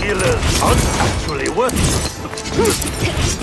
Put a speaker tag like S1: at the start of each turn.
S1: Healers aren't actually working.